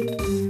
Oh!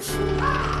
是啊。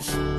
Thanks.